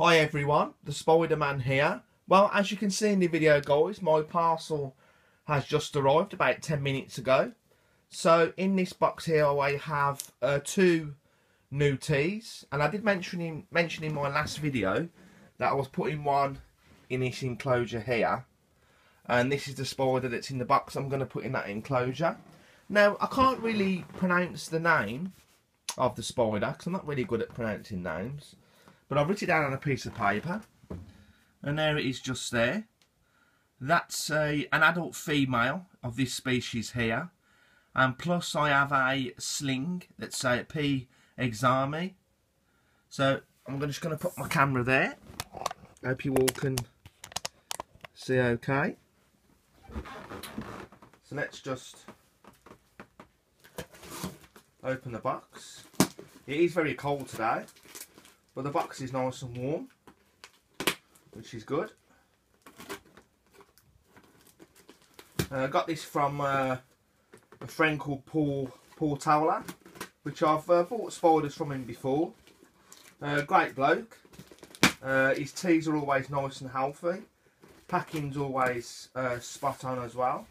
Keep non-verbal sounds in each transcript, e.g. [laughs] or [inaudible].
Hi everyone, the Spider-Man here. Well, as you can see in the video guys, my parcel has just arrived about 10 minutes ago. So in this box here I have uh, two new teas and I did mention in, mention in my last video that I was putting one in this enclosure here and this is the spider that's in the box I'm going to put in that enclosure. Now I can't really pronounce the name of the spider because I'm not really good at pronouncing names but I've written it down on a piece of paper and there it is just there. That's a an adult female of this species here and plus I have a sling that's a P sazimai. So I'm just going to put my camera there. Hope you all can see okay. So let's just open the box. It is very cold today but the box is nice and warm, which is good. Uh, I got this from uh, a friend called Paul Paul Towler, which I've uh, bought spiders from him before. Uh, great bloke. Uh, his teas are always nice and healthy. Packing's always spot on as well.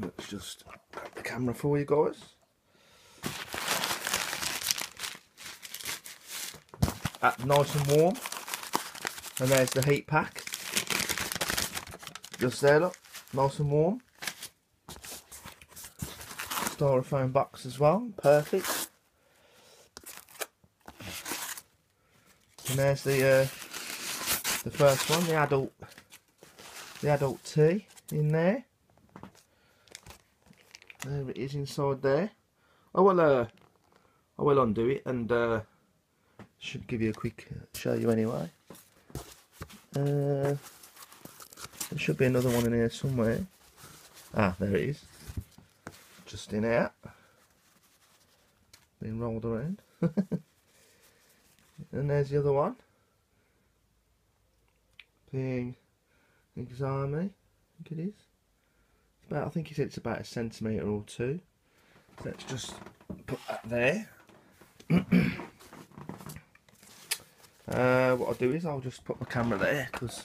Let's just grab the camera for you guys. Nice and warm. And there's the heat pack. Just there, look. Nice and warm. Styrofoam box as well. Perfect. And there's the uh, the first one, the adult the adult tea in there. There it is inside there. I will uh I will undo it and uh should give you a quick uh, show you anyway. Uh, there should be another one in here somewhere. Ah, there it is. Just in out. Being rolled around. [laughs] and there's the other one. P sazimai, I think it is. It's about, I think he said it's about a centimetre or two. Let's just put that there. [clears throat] Uh, what I'll do is I'll just put my camera there because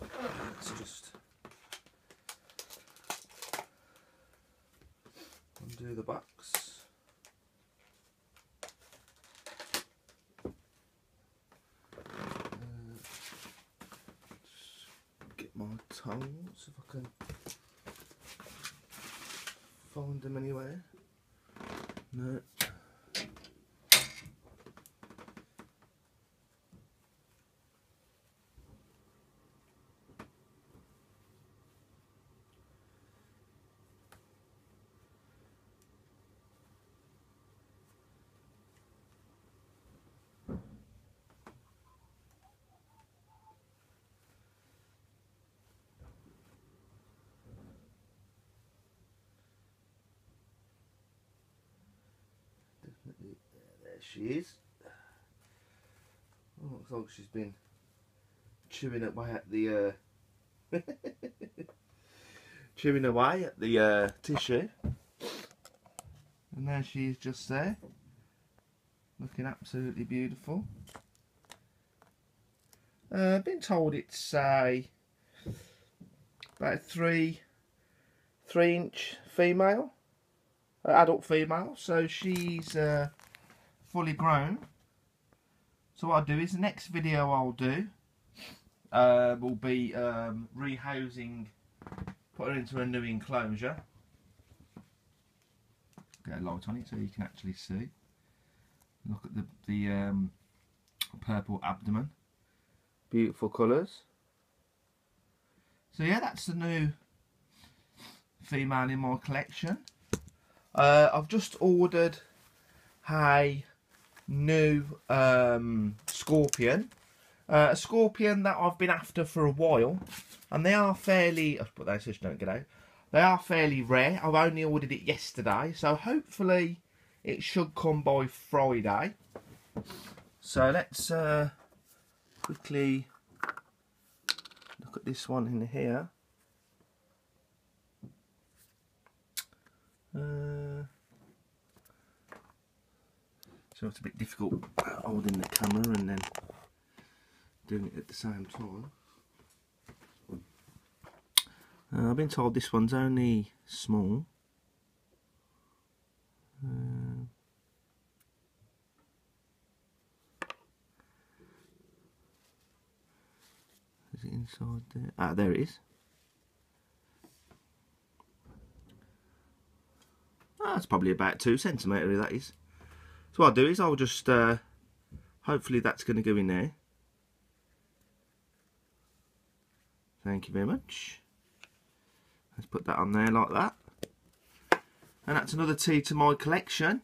let's just undo the box. Uh, get my tongs if I can find them anywhere. No. There she is. Oh, looks like she's been chewing away at the uh, [laughs] chewing away at the uh, tissue. And there she is just there. Looking absolutely beautiful. Uh, been told it's a about three three inch female adult female so she's uh, fully grown. So what I'll do is the next video I'll do uh, will be um, rehousing put her into a new enclosure. Get a light on it so you can actually see. Look at the, the um, purple abdomen. Beautiful colours. So yeah that's the new female in my collection uh, I've just ordered a new um, scorpion. Uh, a scorpion that I've been after for a while. And they are fairly... I'll put that so don't get out. They are fairly rare. I've only ordered it yesterday. So hopefully it should come by Friday. So let's uh, quickly look at this one in here. So it's a bit difficult holding the camera and then doing it at the same time. Uh, I've been told this one's only small. Uh, is it inside there? Ah, there it is. Ah, that's probably about two centimetre, that is. So what I'll do is I'll just, uh, hopefully that's going to go in there. Thank you very much. Let's put that on there like that. And that's another tea to my collection.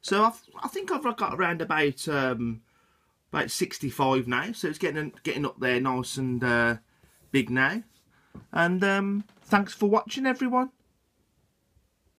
So I've, I think I've got around about um, about 65 now. So it's getting getting up there nice and uh, big now. And um, thanks for watching everyone.